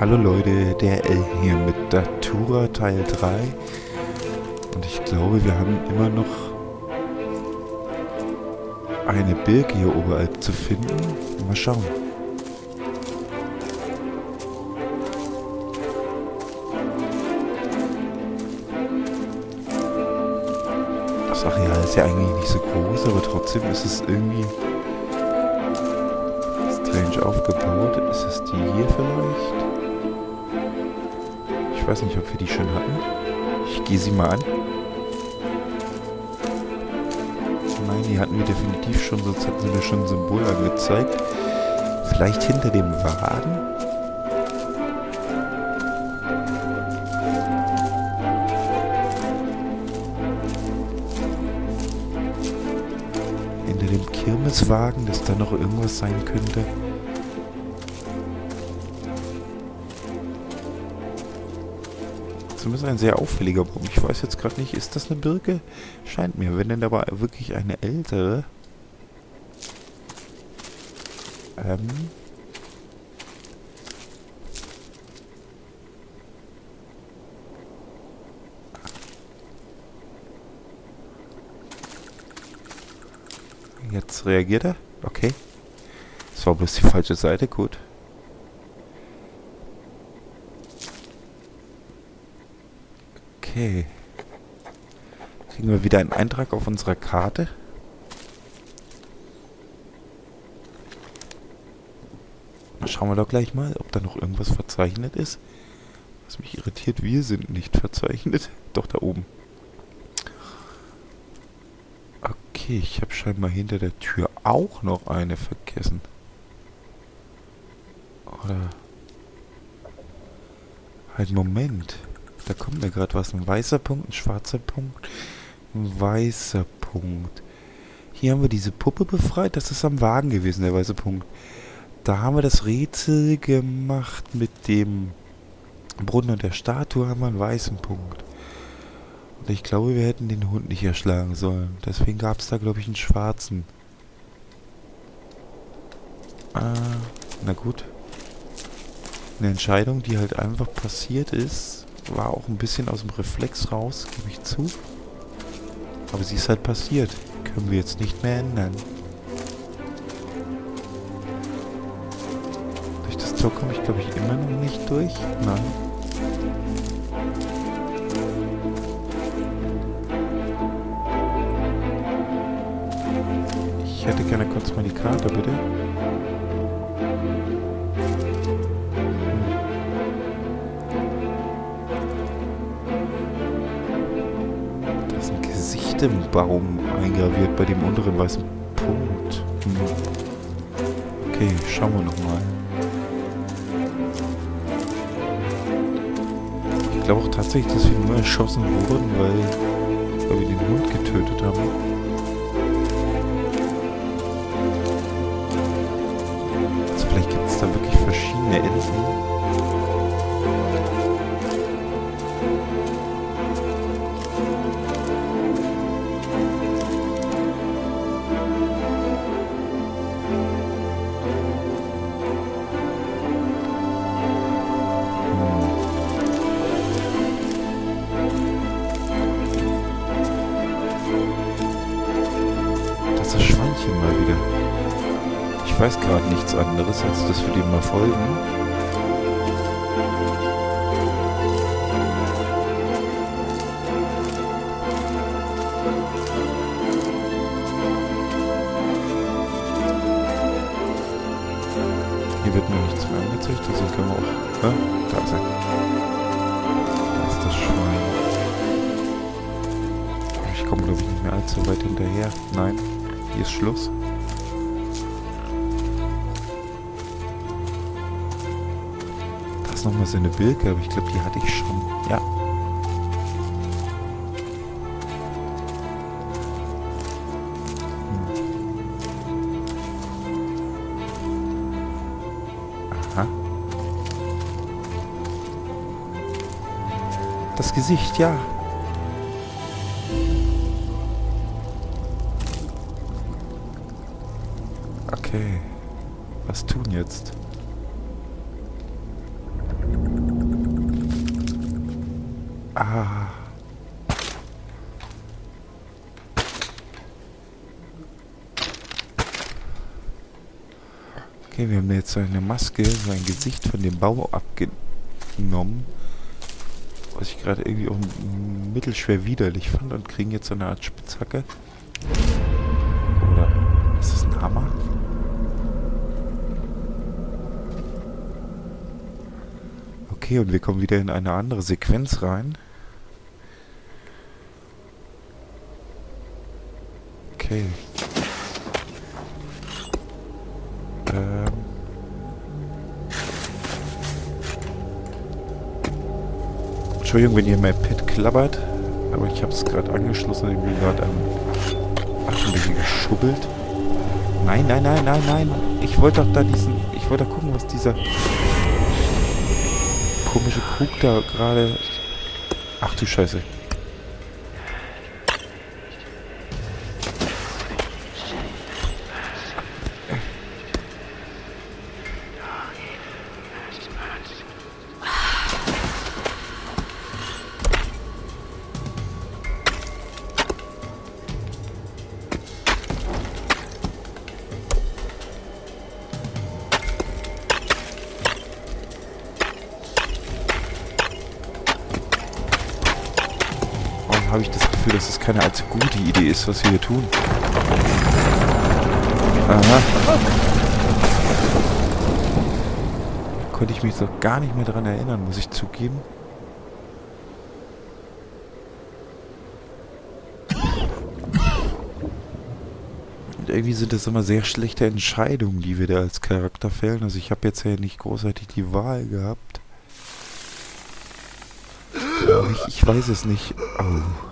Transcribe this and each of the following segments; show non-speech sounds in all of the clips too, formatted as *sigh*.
Hallo Leute, der L hier mit Datura Teil 3 und ich glaube wir haben immer noch eine Birke hier oberhalb zu finden. Mal schauen. Das Areal ist ja eigentlich nicht so groß, aber trotzdem ist es irgendwie strange aufgebaut. Ist es die hier vielleicht? Ich weiß nicht, ob wir die schon hatten. Ich gehe sie mal an. Nein, die hatten wir definitiv schon, sonst hätten sie mir schon ein Symbol angezeigt. Vielleicht hinter dem Wagen? Hinter dem Kirmeswagen, dass da noch irgendwas sein könnte. Zumindest ein sehr auffälliger Baum. Ich weiß jetzt gerade nicht, ist das eine Birke? Scheint mir. Wenn denn aber wirklich eine ältere. Ähm. Jetzt reagiert er. Okay. Das war bloß die falsche Seite. Gut. Okay. Kriegen wir wieder einen Eintrag auf unserer Karte. Schauen wir doch gleich mal, ob da noch irgendwas verzeichnet ist. Was mich irritiert, wir sind nicht verzeichnet. *laughs* Doch, da oben. Okay, ich habe scheinbar hinter der Tür auch noch eine vergessen. Oder... Halt, Moment. Da kommt mir gerade was. Ein weißer Punkt, ein schwarzer Punkt, ein weißer Punkt. Hier haben wir diese Puppe befreit. Das ist am Wagen gewesen, der weiße Punkt. Da haben wir das Rätsel gemacht mit dem Brunnen und der Statue haben wir einen weißen Punkt. Und ich glaube, wir hätten den Hund nicht erschlagen sollen. Deswegen gab es da, glaube ich, einen schwarzen. Ah, na gut. Eine Entscheidung, die halt einfach passiert ist, war auch ein bisschen aus dem Reflex raus, gebe ich zu. Aber sie ist halt passiert. Können wir jetzt nicht mehr ändern. Durch das Tor komme ich, glaube ich, immer noch nicht durch. Nein. Ich hätte gerne kurz mal die Karte, bitte. Im Baum eingraviert bei dem unteren weißen Punkt. Hm. Okay, schauen wir nochmal. Ich glaube auch tatsächlich, dass wir nur erschossen wurden, weil, weil wir den Hund getötet haben. Ich weiß gerade nichts anderes, als dass wir dem mal folgen. Hier wird mir nichts mehr angezeigt, also können wir auch... Ja, da ist er. Da ist das Schwein. Ich komme, glaube ich, nicht mehr allzu weit hinterher. Nein. Hier ist Schluss. Nochmal so eine Birke, aber ich glaube, die hatte ich schon. Ja. Aha. Das Gesicht, ja. Ah. Okay, wir haben jetzt so eine Maske, so ein Gesicht von dem Bau abgenommen. Was ich gerade irgendwie auch mittelschwer widerlich fand und kriegen jetzt so eine Art Spitzhacke. Oder ist das ein Hammer? Okay, und wir kommen wieder in eine andere Sequenz rein. Okay. Ähm. Entschuldigung, wenn ihr mein Pad klappert, aber ich habe es gerade angeschlossen und irgendwie gerade am bisschen geschubbelt. Nein, nein, nein, nein, nein. Ich wollte doch da diesen... Ich wollte doch gucken, was dieser komische Krug da gerade... Ach du Scheiße. Keine allzu gute Idee ist, was wir hier tun. Aha. Konnte ich mich so gar nicht mehr daran erinnern, muss ich zugeben. Und irgendwie sind das immer sehr schlechte Entscheidungen, die wir da als Charakter fällen. Also ich habe jetzt ja nicht großartig die Wahl gehabt. Ich, ich weiß es nicht. Oh.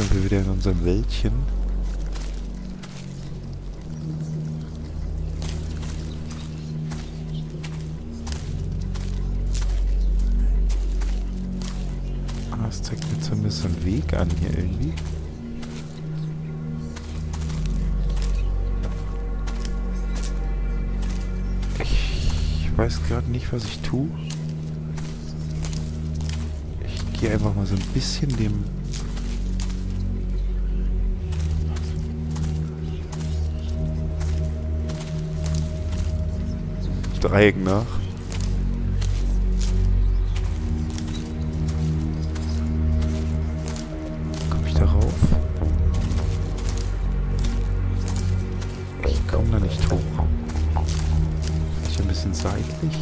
Sind wir wieder in unserem Wäldchen? Ah, es zeigt mir zumindest einen Weg an hier irgendwie. weiß gerade nicht, was ich tue. Ich gehe einfach mal so ein bisschen dem... Dreieck nach. Komme ich darauf? Ich komme da nicht hoch ein bisschen seitlich.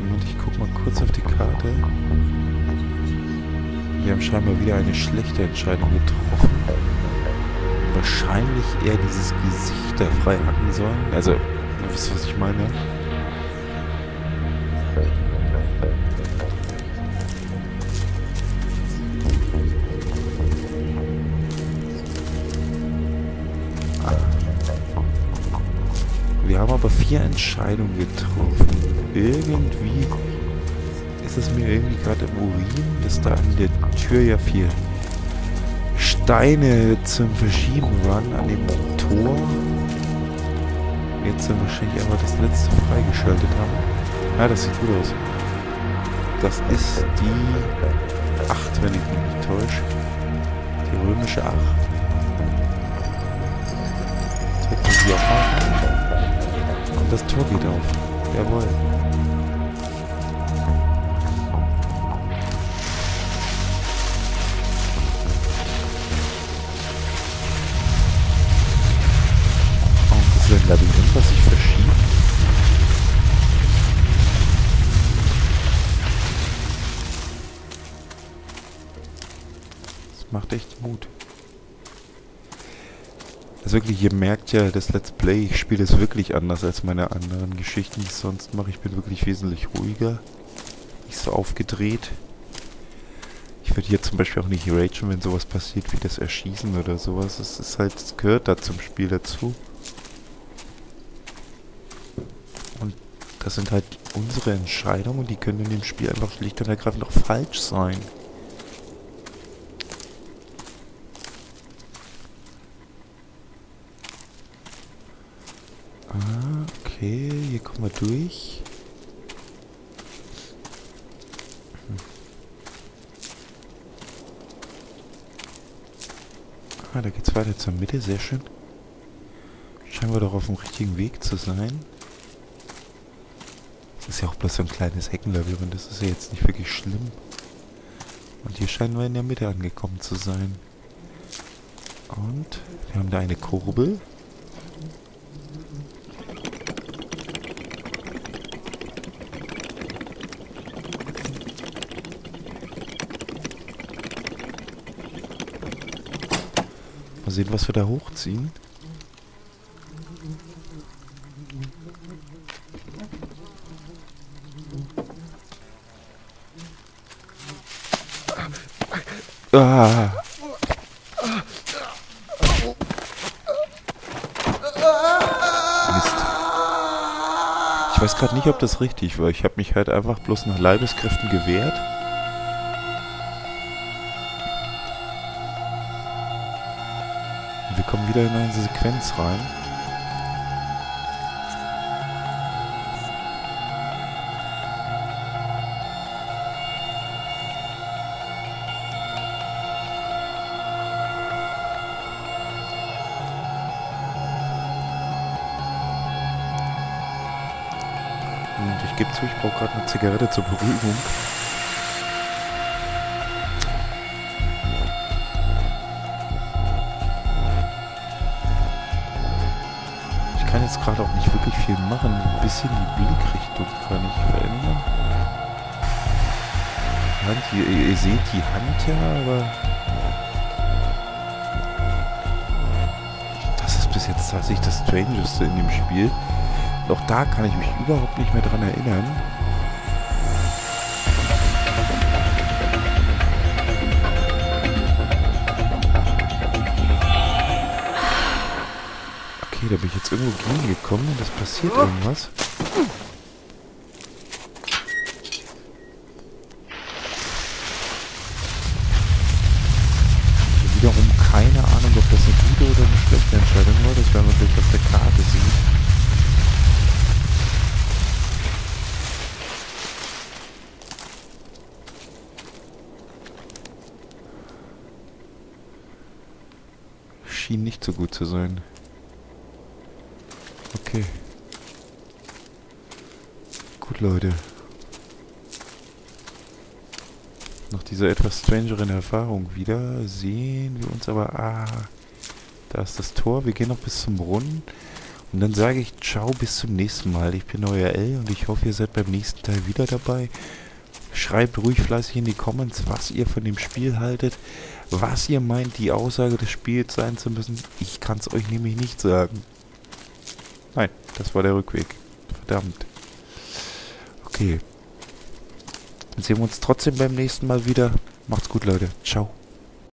Moment, ich guck mal kurz auf die Karte. Wir haben scheinbar wieder eine schlechte Entscheidung getroffen. Wahrscheinlich eher dieses Gesicht da frei hacken sollen. Also, ihr wisst, was ich meine. Wir haben aber vier Entscheidungen getroffen. Irgendwie ist es mir irgendwie gerade im Urin, dass da an der Tür ja vier Steine zum Verschieben waren an dem Tor. Jetzt sind wahrscheinlich aber das letzte freigeschaltet haben. Ja, das sieht gut aus. Das ist die 8, wenn ich mich nicht täusche. Die römische 8. Zeigt mir sie auch mal. Das Tor geht auf. Jawohl. Labyrinth, was sich verschiebt. Das macht echt Mut. Also wirklich, ihr merkt ja, das Let's Play, ich spiele es wirklich anders als meine anderen Geschichten, die ich sonst mache. Ich bin wirklich wesentlich ruhiger. Nicht so aufgedreht. Ich würde hier zum Beispiel auch nicht ragen, wenn sowas passiert wie das Erschießen oder sowas. Es ist halt, es gehört da zum Spiel dazu. Und das sind halt unsere Entscheidungen, die können in dem Spiel einfach schlicht und ergreifend auch falsch sein. wir durch. Hm. Ah, da geht's weiter zur Mitte, sehr schön. Scheinen wir doch auf dem richtigen Weg zu sein. Ist ja auch bloß so ein kleines Heckenlabyrinth, das ist ja jetzt nicht wirklich schlimm. Und hier scheinen wir in der Mitte angekommen zu sein. Und wir haben da eine Kurbel. Mal sehen, was wir da hochziehen. Ah. Mist. Ich weiß gerade nicht, ob das richtig war. Ich habe mich halt einfach bloß nach Leibeskräften gewehrt. wir kommen wieder in eine Sequenz rein. Gebe zu, ich brauche gerade eine Zigarette zur Beruhigung. Ich kann jetzt gerade auch nicht wirklich viel machen. Ein bisschen die Blickrichtung kann ich verändern. Hand, ihr, ihr seht die Hand ja, aber... Das ist bis jetzt tatsächlich das Strangeste in dem Spiel. Auch da kann ich mich überhaupt nicht mehr dran erinnern. Okay, da bin ich jetzt irgendwo gegengekommen und es passiert irgendwas. Schien nicht so gut zu sein. Okay. Gut, Leute. Nach dieser etwas strangeren Erfahrung wieder sehen wir uns aber... Ah, da ist das Tor. Wir gehen noch bis zum Brunnen. Und dann sage ich ciao, bis zum nächsten Mal. Ich bin euer L und ich hoffe, ihr seid beim nächsten Teil wieder dabei. Schreibt ruhig fleißig in die Comments, was ihr von dem Spiel haltet was ihr meint, die Aussage des Spiels sein zu müssen. Ich kann es euch nämlich nicht sagen. Nein, das war der Rückweg. Verdammt. Okay. Dann sehen wir uns trotzdem beim nächsten Mal wieder. Macht's gut, Leute. Ciao.